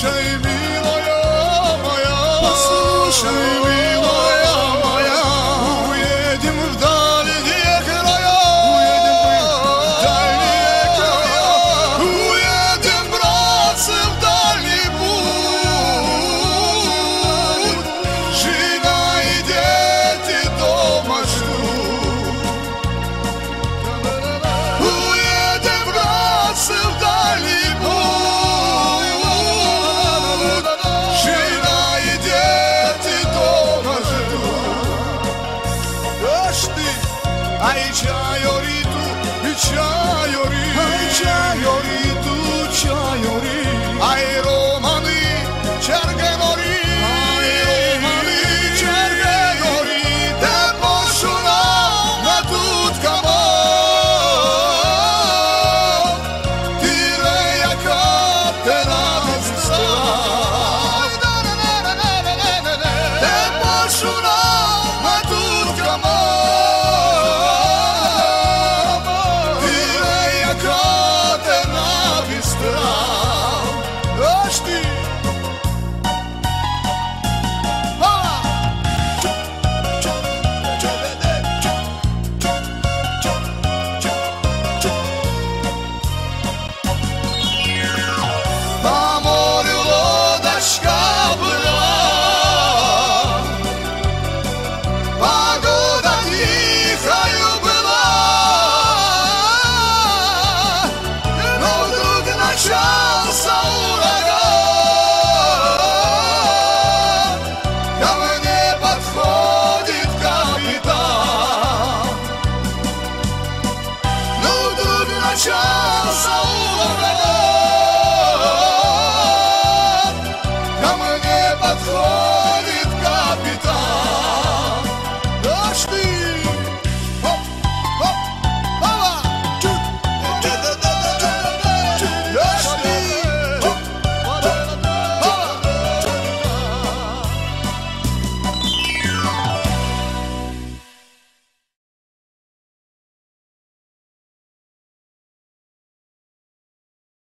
şey mi ayağım ayağım. Şey mi Aici ai oritu, aici ai oritu